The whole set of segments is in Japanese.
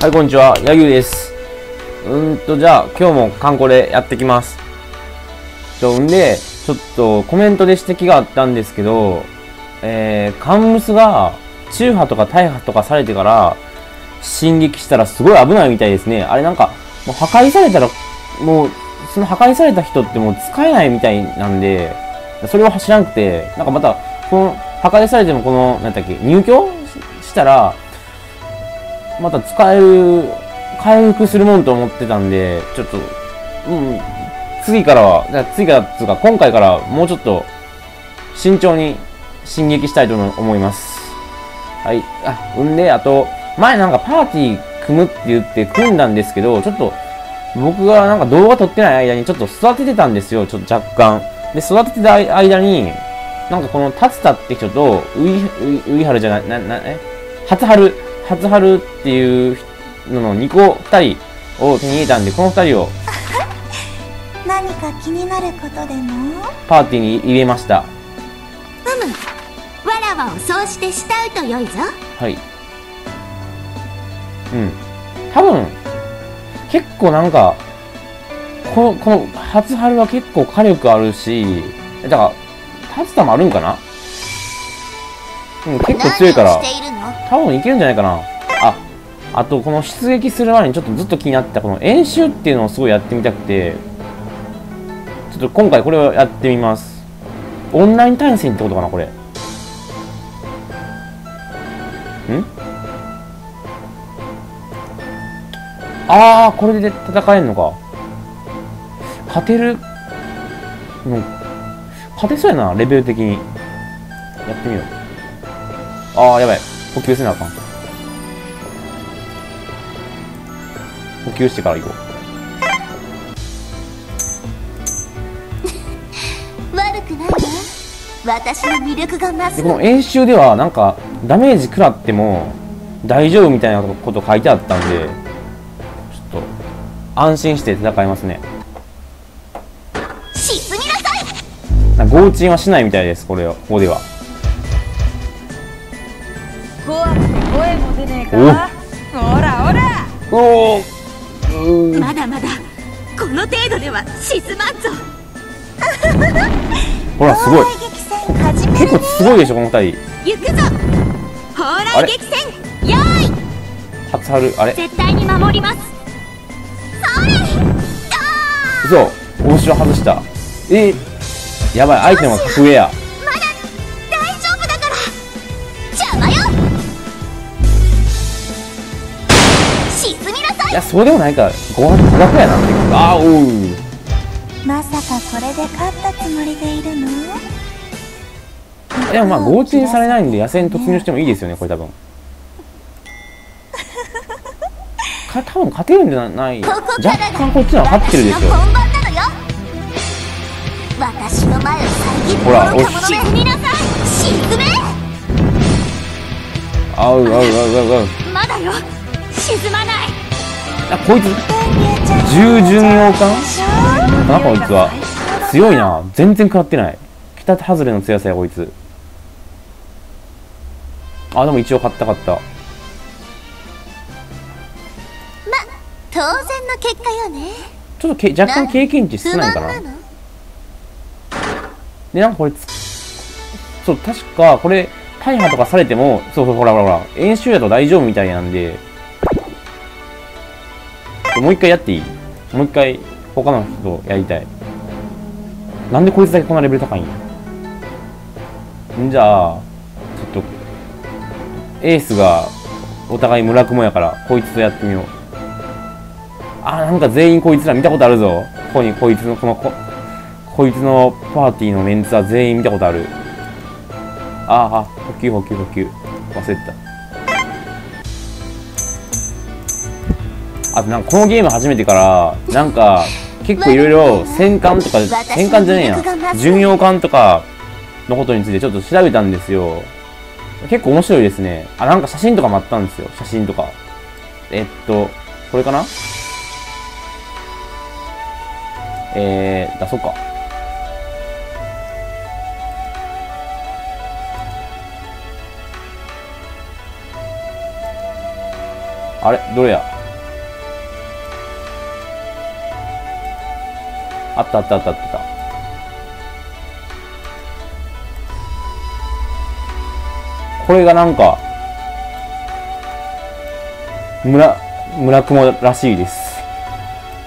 はい、こんにちは。ヤギです。うんと、じゃあ、今日も観光でやってきます。と、んで、ちょっとコメントで指摘があったんですけど、えー、カンムスが中波とか大波とかされてから進撃したらすごい危ないみたいですね。あれなんか、もう破壊されたら、もう、その破壊された人ってもう使えないみたいなんで、それを知らなくて、なんかまた、この、破壊されてもこの、なんだっけ、入居したら、また使える、回復するもんと思ってたんで、ちょっと、うん、次からは、次からつうか、今回からもうちょっと、慎重に進撃したいと思います。はい。あ、うんで、あと、前なんかパーティー組むって言って組んだんですけど、ちょっと、僕がなんか動画撮ってない間にちょっと育ててたんですよ、ちょっと若干。で、育ててた間に、なんかこの達田って人と、ウイ、ウイハルじゃない、な、な、え？初春初春っていうのの2個、2人を手に入れたんで、この2人を 何か気になることでも？パーティーに入れました。うむ。わらわをそうして慕うとよいぞ。はい。うん。多分、結構なんか、この、この、初春は結構火力あるし、だから、立つたもあるんかな？うん、結構強いから、多分いけるんじゃないかな。あ、あとこの出撃する前にちょっとずっと気になってたこの演習っていうのをすごいやってみたくて、ちょっと今回これをやってみます。オンライン対戦ってことかな、これ。ん？ああ、これで戦えんのか。勝てる、う、勝てそうやな、レベル的に。やってみよう。ああ、やばい。補給せなあかん。補給してから行こう。悪くないわ。私の魅力が増す。この演習では、なんか、ダメージ食らっても、大丈夫みたいなこと書いてあったんで、ちょっと、安心して戦いますね。沈みなさい強沈はしないみたいです、これは、ここでは。ほらほら。お。まだまだこの程度では沈まんぞ。ほらすごい。結構すごいでしょこの二人行くぞ。蓬莱激戦よい初春あれ？絶対に守ります。それ嘘。面白外した。えやばい。アイテムは格上やそうでもないか。ご飯高くやなってあおう。まさかこれで勝ったつもりでいるの？でもまあ合鎮されないんで野戦突入してもいいですよねこれ多分。か多分勝てるんじゃない？若干こっちのは勝ってるでしょ。私の前を遮ほらおし。あうあうあうあう。まだよ。沈まないあこいつ？従順洋艦かなこいつは。強いな。全然食らってない。北外れの強さやこいつ。あでも一応買った買った。ま当然の結果よね。ちょっとけ若干経験値少ないかな。でなんかこれそう確かこれ大破とかされてもそうそうほらほらほら演習やと大丈夫みたいなんでもう一回やっていい？もう一回他の人やりたい。なんでこいつだけこんなレベル高いんや？んじゃあちょっとエースがお互い村雲やからこいつとやってみよう。あなんか全員こいつら見たことあるぞ。ここにこいつのこのここいつのパーティーのメンツは全員見たことある。ああ補給補給補給。忘れてた。あとなんかこのゲーム始めてからなんか結構いろいろ戦艦とか戦艦じゃねえや。巡洋艦とかのことについてちょっと調べたんですよ。結構面白いですね。あなんか写真とかもあったんですよ。写真とか。えっとこれかな？えー、出そうか。あれ？どれや？あったあったあったあった。これがなんか、村、村雲らしいです。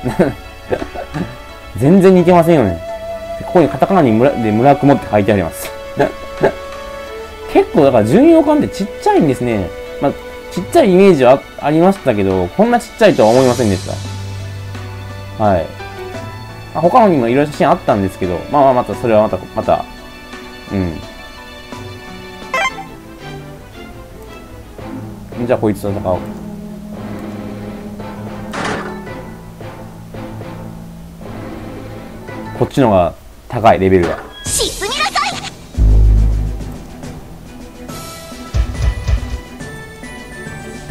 全然似てませんよね。ここにカタカナに村で村雲って書いてあります。結構だから巡洋艦ってちっちゃいんですね。まあ、ちっちゃいイメージはあありましたけど、こんなちっちゃいとは思いませんでした。はい。まあ、他のにもいろいろ写真あったんですけど、まあまあまたそれはまた、また、うん。じゃあこいつと戦おう。こっちの方が高いレベルが。しすぎなさい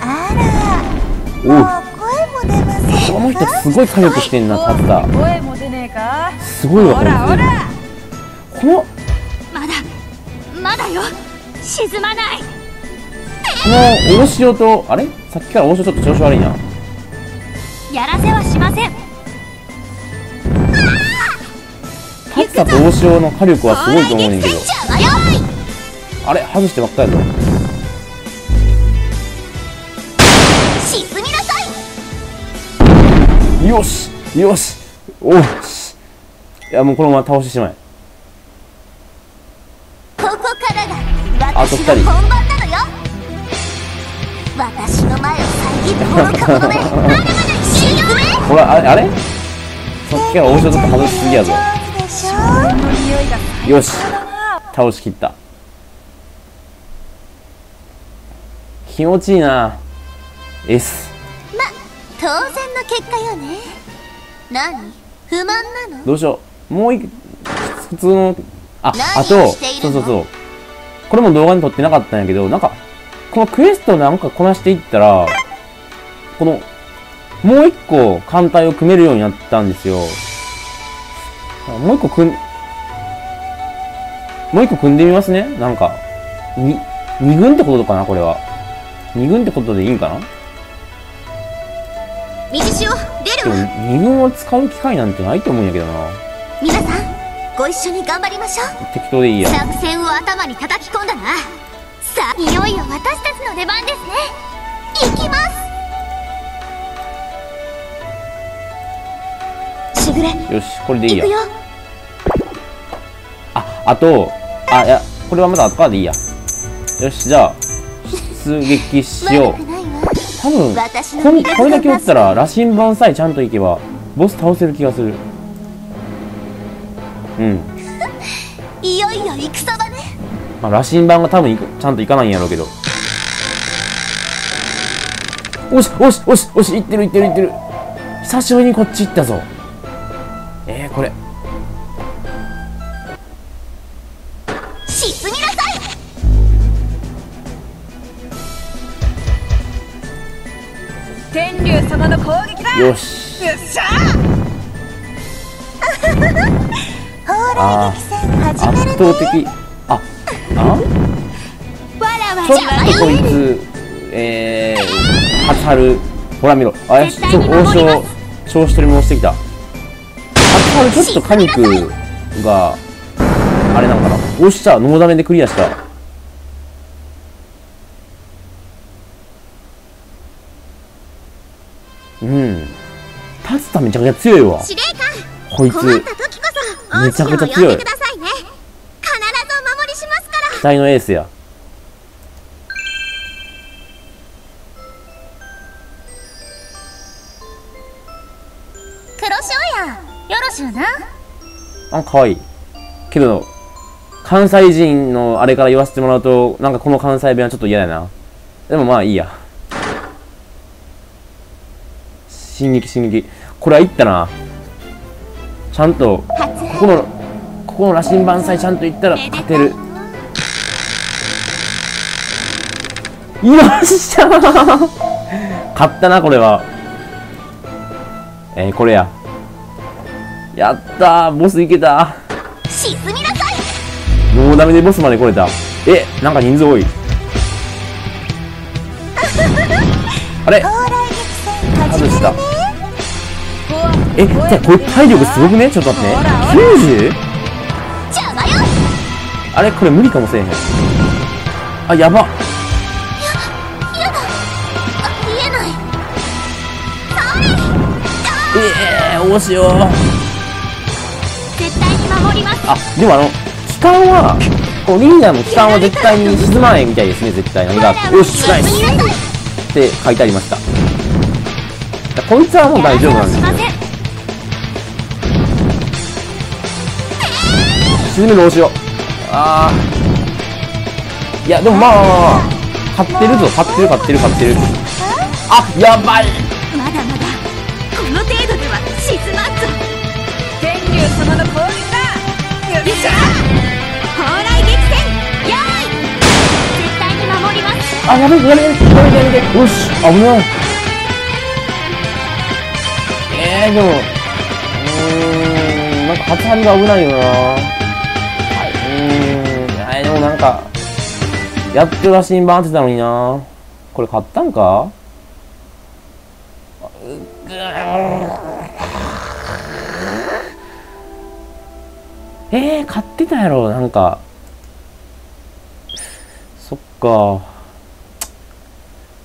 あおうこの人すごい火力してんな、タツタ。すごいわ、ほらほこの、まだまだよ。沈まない。この大潮と、あれ？さっきから大潮ちょっと調子悪いな。やらせはしません。タツタと大潮の火力はすごいと思うねんけど。あれ外してばっかやぞ。よしよし。おしいや、もうこのまま倒してしまえ。ここからがあと二人。私の本番なのよ。私の前を遮る愚か者めまだまだ修行めほら、あれ？あれ？さっきから大潮ちょっと外しすぎやぞ。よし。倒しきった。気持ちいいな。S。ま当然の結果よね。何？不満なの？どうしよう。もう一、普通の、あ、何あと、そうそうそう。これも動画に撮ってなかったんやけど、なんか、このクエストなんかこなしていったら、この、もう一個艦隊を組めるようになったんですよ。もう一個組ん、もう一個組んでみますね。なんか、に、二軍ってことかな、これは。二軍ってことでいいんかな？水潮出るわ、二軍を使う機会なんてないと思うんやけどな。皆さんご一緒に頑張りましょう適当でいいや。作戦を頭に叩き込んだなさあいよいよ私たちの出番ですね行きますしぐれよし、これでいいや行く。よあ、あと、あ、いや、これはまだ後からでいいや。よし、じゃあ、出撃しよう。多分、これだけ打ったら、羅針盤さえちゃんといけば、ボス倒せる気がする。うん。いよいよ戦場ねまあ、羅針盤が多分ちゃんといかないんやろうけど。おし、おし、おし、おし、いってるいってるいってる。久しぶりにこっち行ったぞ。えー、これ。しすぎなさい天竜様の攻撃だよし。よっしゃ蓬あ莱激戦始める圧倒的。あ、あちょっとこいよつ、えー、初春、ほら見ろ。あ、よし、ちょ、王将、調子取り戻してきた。初春ちょっとカニクが、あれなのかな。おっしゃ、ノーダメでクリアした。うん。立つためちゃくちゃ強いわ。こいつ、めちゃくちゃ強いんでくださいね必ずお守りしますから期待のエースや。黒潮やよろしゅうなあ、かわいい。けど、関西人のあれから言わせてもらうと、なんかこの関西弁はちょっと嫌やな。でもまあいいや。進撃進撃。これはいったな。ちゃんと、ここの、ここの羅針盤さえちゃんといったら勝てる。よっしゃー勝ったな、これは。えー、これや。やったーボスいけたもうダメでボスまで来れた。え、なんか人数多い。あれ外したえ、じゃあこれ体力すごくね？ちょっと待ってね。90? 邪魔よあれ？これ無理かもしれへん。あ、やば。やだありえないええー、どうしよう。絶対に守りますあ、でもあの、機関は、こう、リーダーの機関は絶対に沈まないみたいですね、絶対。何が、よし、ナイスって書いてありました。だこいつはもう大丈夫なんですよ。沈めどうしよう。あー。いや、でもまあまあまあまあ、勝ってるぞ、勝ってる、勝ってる、勝ってる。あ、やばい。まだまだこの程度では沈まんぞ天竜様の攻撃だよっしゃ蓬莱激戦用意絶対に守りますあ、やべえ、やべえ、やべえ、やべえ。よし、危ない。えー、でも、うーん、なんか初張りが危ないよな。はい、う、なんか、やっとらしにバーンってたのにな。これ買ったんか？えー、買ってたやろ、なんか。そっか。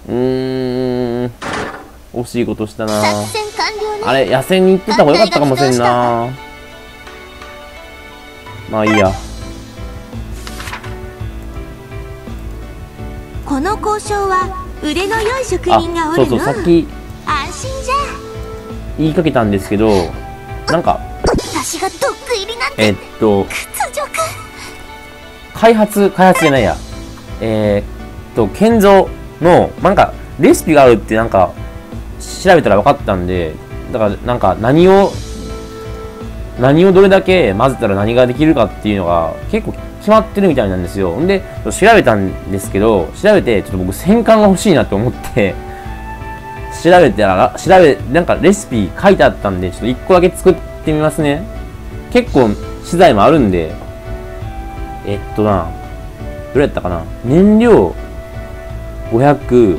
うーん。惜しいことしたな。あれ、野戦に行ってた方がよかったかもしれんな。まあいいや。この交渉は腕の良い職あ人が、おそうそう、るのさっき安心じゃ。言いかけたんですけど、なんか、私がドッグ入りなんてえっと、屈辱。開発、開発じゃないや。えーっと、建造の、なんか、レシピがあるってなんか、調べたら分かったんで、だから、なんか、何を、何をどれだけ混ぜたら何ができるかっていうのが、結構決まってるみたいなんですよ。で、調べたんですけど、調べて、ちょっと僕、戦艦が欲しいなって思って、調べたら、調べ、なんかレシピ書いてあったんで、ちょっと1個だけ作ってみますね。結構、資材もあるんで、えっとな、どれやったかな？燃料500、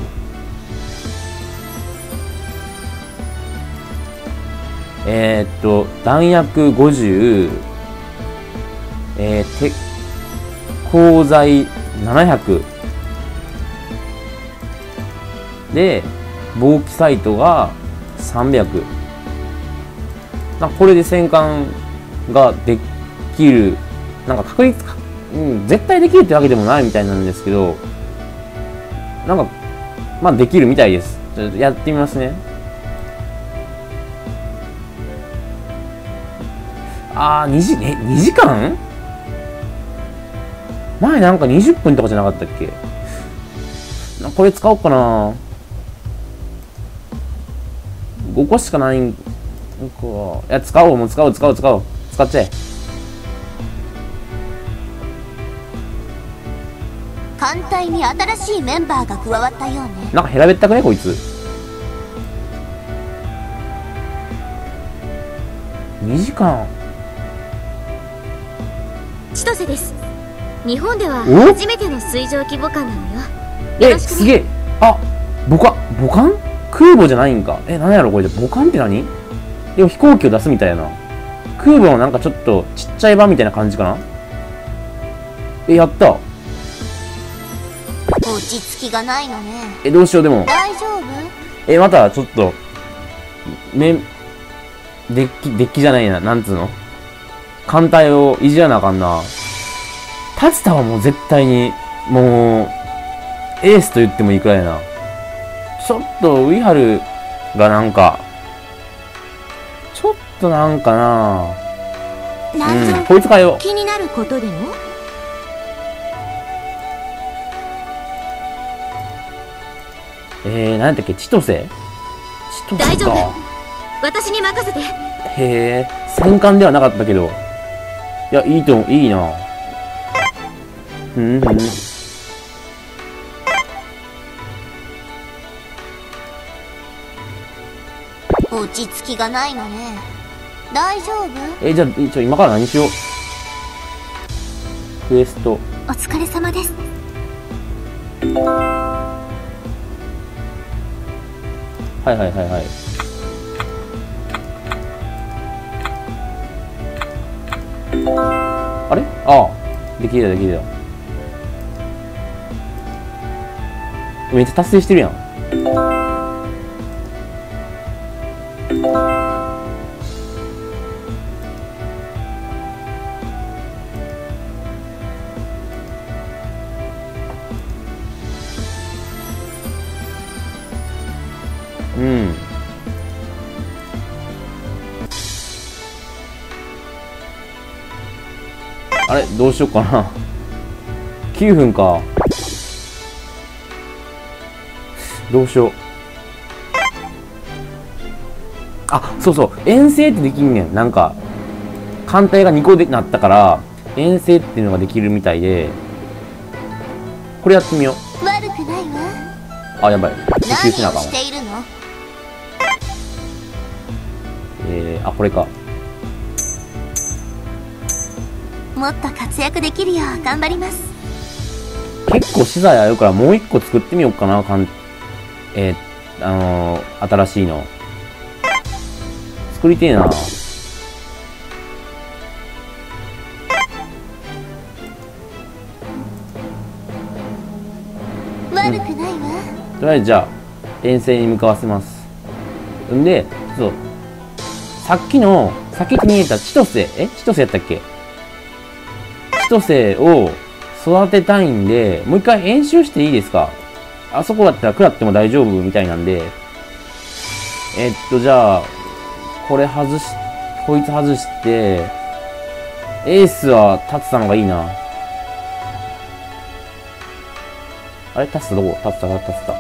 えーっと、弾薬50、えー、鉄鋼材700。で、防気サイトが300。なこれで戦艦ができる、なんか確率、うん、絶対できるってわけでもないみたいなんですけど、なんか、まあできるみたいです。ちょっとやってみますね。あー、2時、え、2時間？前なんか20分とかじゃなかったっけ？なこれ使おうかな5個しかないんか。いや、使おう、もう使おう、使おう、使おう。使っちゃえ。艦隊に新しいメンバーが加わったようねなんか平べったくね、こいつ。2時間。千歳です日本ではお？初めての水上規模艦なのよよえ、ねすげえ。あ、母艦、母艦？空母じゃないんか？え、なんやろこれ？母艦って何？でも飛行機を出すみたいやな。空母のなんかちょっとちっちゃい版みたいな感じかな？え、やった。落ち着きがないのねえ、どうしよう、でも。大丈夫？え、またちょっと、め、デッキ、デッキじゃないな、なんつうの？艦隊をいじらなあかんな。タツタはもう絶対に、もう、エースと言ってもいいくらいやな。ちょっと、ウィハルがなんか、ちょっとなんかなうん、こいつ変えよう。気になることでも？えー、なんだっけ、千歳？千歳か大丈夫。私に任せてへえ、戦艦ではなかったけど。いや、いいと、いいな。うん、うん。落ち着きがないのね大丈夫？え、じゃあ、ちょ、今から何しよう。クエスト。お疲れ様ですはいはいはいはい。あれ？ああ、できるだできるめっちゃ達成してるやん。うん。あれ？どうしよっかな。9分か。どうしよう。あ、そうそう。遠征ってできんねん。なんか、艦隊が2個でなったから、遠征っていうのができるみたいで、これやってみよう。悪くないわあ、やばい。補給しなあかんわ何をし。ているの？えー、あ、これか。もっと活躍できるよう頑張ります結構資材あるからもう一個作ってみようかな、かんえー、あのー、新しいの。作りてえな。とりあえずじゃあ、遠征に向かわせます。んで、そう。さっきの、さっき手に入れた千歳、え？千歳やったっけ？千歳を育てたいんで、もう一回演習していいですか？あそこだったら食らっても大丈夫みたいなんで、えっと、じゃあ、これ外し、こいつ外して、エースはタツさんがいいな。あれ？タツタどこ？タツタタツタ。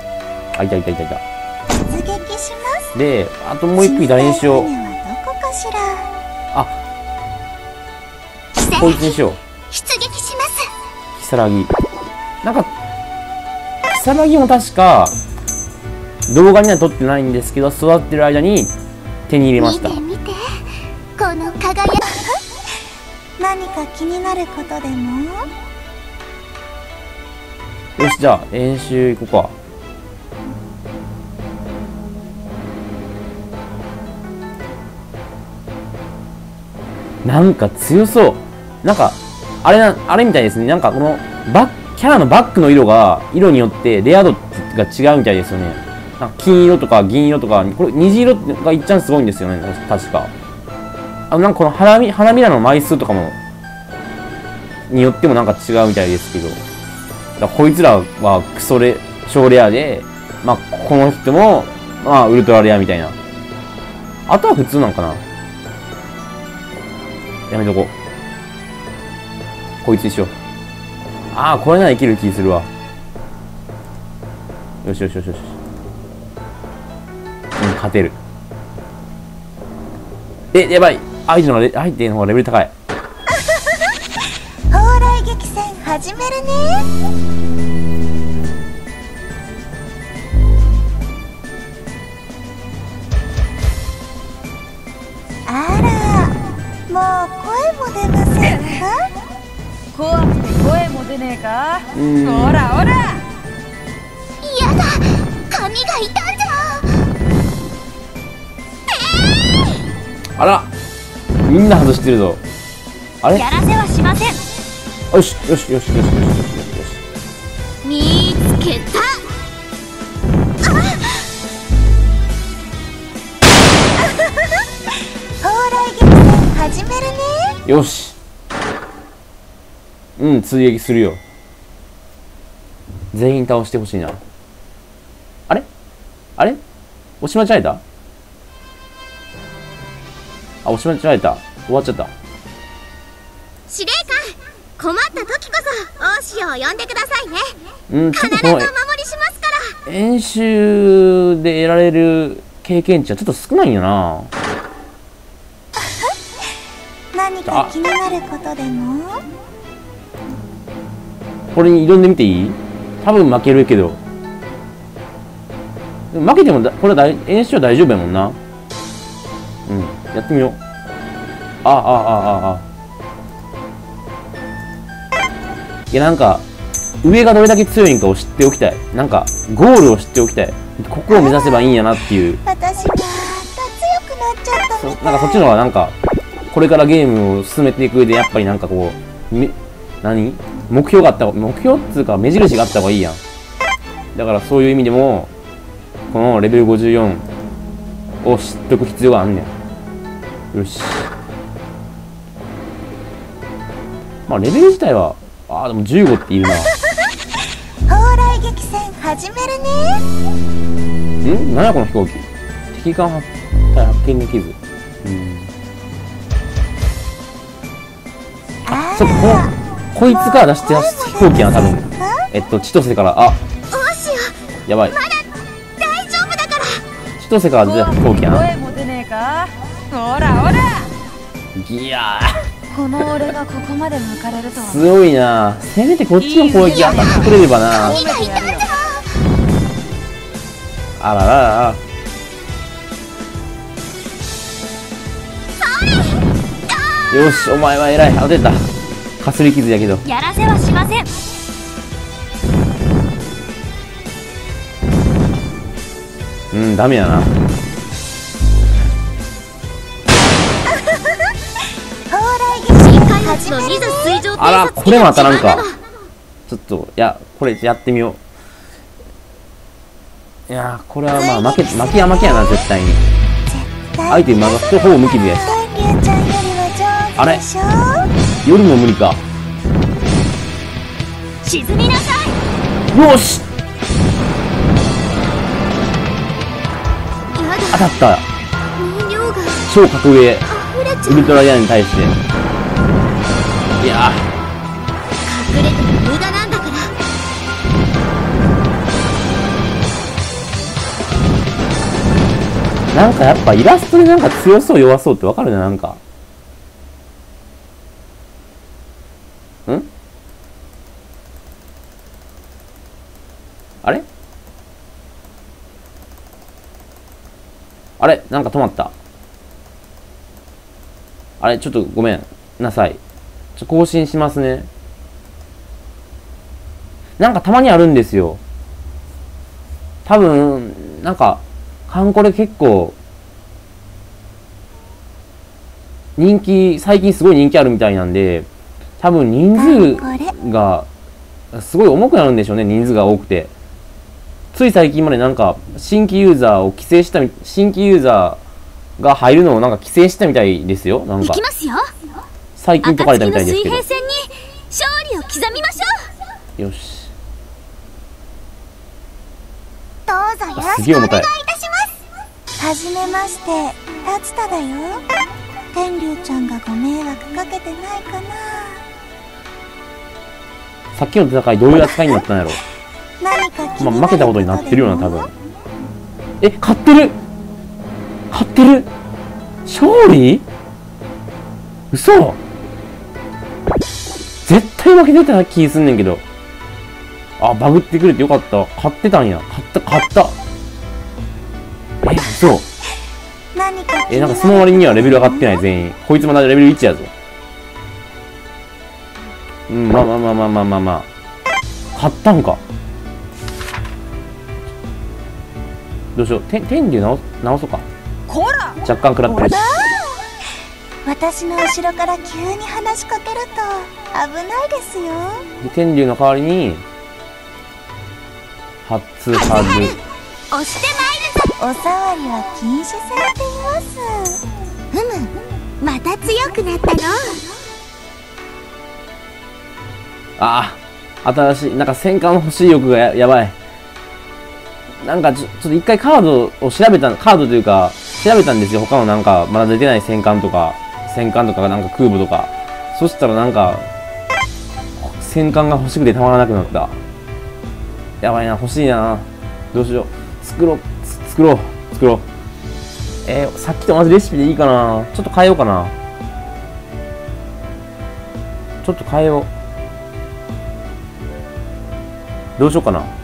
あ、いたいたいたいた。出撃しますで、あともう一匹誰にしよう。はどこかしらあ、こいつにしよう。出撃しますキサラギ。なんか、キサラギも確か、動画には撮ってないんですけど、育ってる間に手に入れました見て。見てこの輝き何か気になることでも？よし、じゃあ、演習行こうか。なんか強そう。なんか、あれな、あれみたいですね。なんかこの、バッキャラのバックの色が、色によってレア度が違うみたいですよね。金色とか銀色とか、これ虹色がいっちゃんすごいんですよね。確か。あの、なんかこの花び花びらの枚数とかも、によってもなんか違うみたいですけど。だこいつらはクソレ、小レアで、まあ、この人も、まあ、ウルトラレアみたいな。あとは普通なんかなやめとこう。こいつにしよう。ああ、これならいける気するわ。よしよしよしよし。うん、勝てる。え、やばい。相手のレ、相手の方がレベル高い。蓬莱激戦始めるねあらもう声も出ませんか？怖くて声も出ねえか？うん。ほらほら！やだ。髪が傷んじゃあらみんな外してるぞ。あれ？うやらせはしません。よし、よし、よし、よし、よし、よし、よし。見つけた。蓬莱激戦始めるね。よし。うん、追撃するよ。全員倒してほしいな。あれ？あれ？押し間違えた？あ、押し間違えた。終わっちゃった。司令官困った時こそ王子を呼んでくださいねうん、ちょっ必ずお守とこのりしますから演習で得られる経験値はちょっと少ないんやな。何か気になることでも？これに挑んでみていい？多分負けるけど。負けてもだ、これは大演習は大丈夫やもんな。うん、やってみよう。あ、あ、あ、あ、あ。いや、なんか、上がどれだけ強いんかを知っておきたい。なんか、ゴールを知っておきたい。ここを目指せばいいんやなっていう。私また強くなっちゃったそみたいなんかそっちの方がなんか、これからゲームを進めていく上でやっぱりなんかこう、め何？目標があった方目標っつうか目印があった方がいいやん。だからそういう意味でも、このレベル54を知っておく必要があんねん。よし。まあレベル自体は、ああ、でも15っているな。蓬莱激戦始めるねん？何やこの飛行機敵艦発見できず。うん。こいつから出して飛行機やな、多分。えっと、千歳から、あ、やばい。う大丈夫だから千歳から出た飛行機やな。声も出ねえかほらほらギヤこの俺がここまで抜かれるとー。はすごいなせめてこっちの攻撃当たってくれればなあらららら。よし、お前は偉い。当てた。かすり傷やけど。やらせはしませんうん、ダメやな。あら、察これも当たらんか。ちょっと、いや、これやってみよう。いやー、これはまあ、負け、負けや負けやな、絶対に。アイテム曲がってほぼ無傷やし。天竜夜も無理か。沈みなさいよしや当たった。超格上、ウルトライアンに対して。いや隠れても無駄なんだかなんかやっぱイラストでなんか強そう弱そうってわかるね、なんか。あれ？あれ？なんか止まった。あれ？ちょっとごめんなさい。ちょ更新しますね。なんかたまにあるんですよ。多分、なんか、カンコレ結構、人気、最近すごい人気あるみたいなんで、多分人数が、すごい重くなるんでしょうね、人数が多くて。つい最近までなんか、新規ユーザーを規制したみ、新規ユーザーが入るのをなんか規制したみたいですよ、なんか行き。ますよ最近解かれたみたいですけど。水平線に勝利を刻みましょよし。どうぞよろしくお願いいたしますはじめまして達田だよ天竜ちゃんがご迷惑かけてないかなさっきの戦いどういう扱いになったんやろ。何か気まあ、負けたことになってるような、多分。え、勝ってる？勝ってる？勝利？嘘絶対負けてた気すんねんけど。あ、バグってくれてよかった。勝ってたんや。勝った、勝った。え、嘘え、なんかその割にはレベル上がってない全員。こいつまだレベル1やぞ。うん、まあまあまあまあまあまあまあ。勝ったんか。どうしよう。て天竜直直そうか。こら若干食らってるし。私の後ろから急に話しかけると危ないですよで天竜の代わりに、初ハグ。う押してまいるぞお触りは禁止されていますふむまた強くなったのああ、新しい、なんか戦艦欲しい欲がややばい。なんかちょ、っと一回カードを調べた、カードというか、調べたんですよ。他のなんか、まだ出てない戦艦とか、戦艦とかなんか空母とか。そしたらなんか、戦艦が欲しくてたまらなくなった。やばいな、欲しいな。どうしよう。作ろう、作ろう、作ろう。えー、さっきと同じレシピでいいかなちょっと変えようかな。ちょっと変えよう。どうしようかな。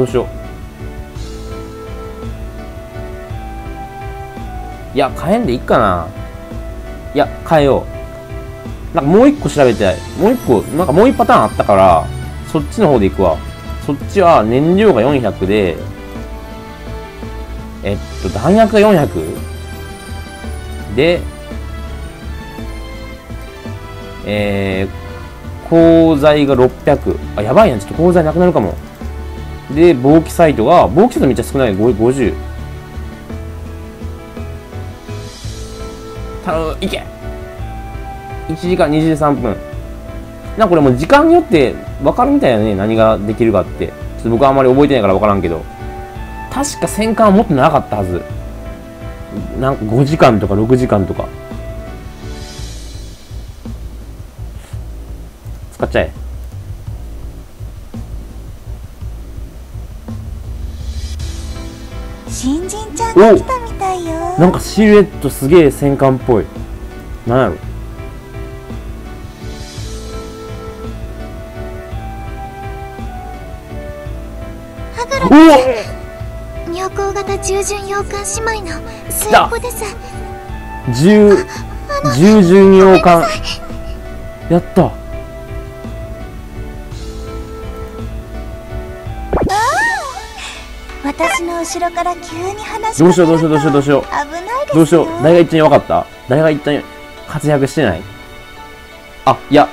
どうしよう。いや、変えんでいいかな。いや、変えよう。なんかもう一個調べたい。もう一個、なんかもう一パターンあったから、そっちの方で行くわ。そっちは燃料が400で、えっと、弾薬が 400? で、えー、鋼材が600。あ、やばいな。ちょっと鋼材なくなるかも。で、防気サイトが、防気サイトめっちゃ少ない。50。頼む、いけ !1 時間23分。なこれもう時間によって分かるみたいだね。何ができるかって。ちょっと僕はあんまり覚えてないから分からんけど。確か戦艦はもっと長かったはず。なんか5時間とか6時間とか。使っちゃえ。が来たみたいよ。なんかシルエットすげえ戦艦っぽい。なんやろ。おお型従順洋艦姉妹の末っ子です従、従順洋艦。やった。後ろから急に話しどうしようどうしようどうしようどうしよう危ないですよどうしよう。誰が一番分かった？誰が一番活躍してない？あ、いや。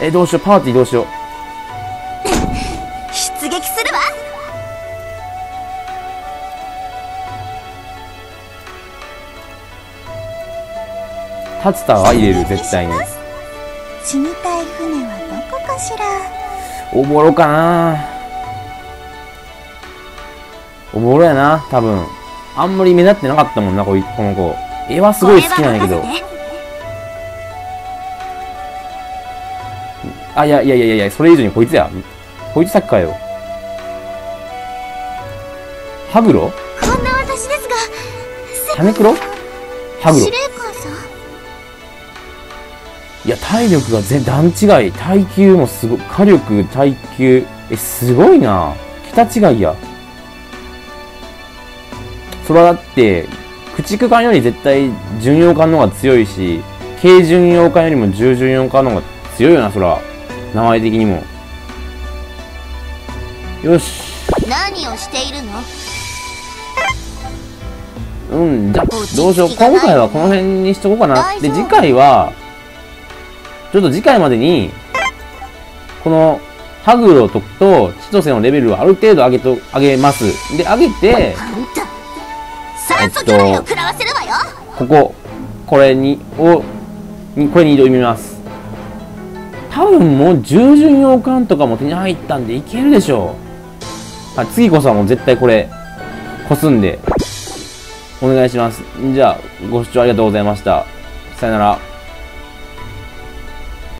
え、どうしよう。パーティーどうしよう？出撃するわタツタは入れる、絶対に。死にたい船はどこかしらおもろかなおもろやな、多分。あんまり目立ってなかったもんな、こいこの子。絵はすごい好きなんやけど。あ、いやいやいやいや、それ以上にこいつや。こいつさっきかよ。ハグロ？こんな私ですがタネクロ？ハグロいや、体力が全段違い。耐久もすごい。火力、耐久。え、すごいな。桁違いや。それはだって、駆逐艦より絶対巡洋艦の方が強いし、軽巡洋艦よりも重巡洋艦の方が強いよな、そら。名前的にも。よし。何をしているの？うん、じゃどうしよう。今回はこの辺にしとこうかな。で、次回は、ちょっと次回までに、この、ハグロとと千歳のレベルをある程度上げと、上げます。で、上げて、えっと、ここ、これに、を、に、これに挑みます。多分もう従順洋館とかも手に入ったんでいけるでしょう。あ、次こそはもう絶対これ、こすんで、お願いします。じゃあ、ご視聴ありがとうございました。さよなら。